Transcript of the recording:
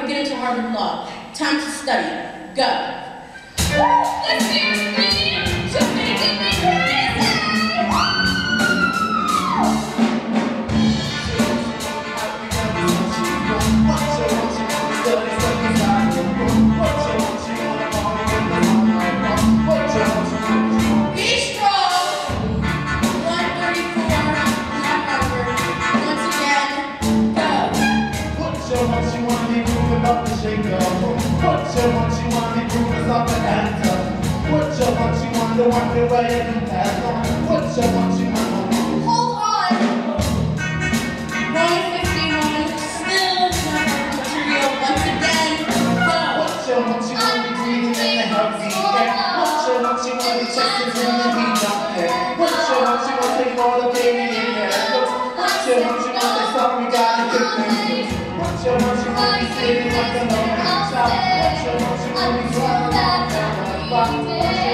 we're getting to Harvard Law. Time to study. Go. Let's what you want an answer. What you want, you wonder what the way you can. What you want, you. Hold on. 951 still not material once again. What you want, you want the greeting and the healthy care. What you want, you want the check-ins and the you up care. What you want, you want the call the baby in there. What you want, you want gotta get through. What you want, you want the saving Amém.